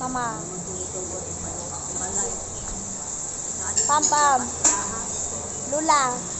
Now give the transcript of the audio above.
Mama. Pam Pam. Lula.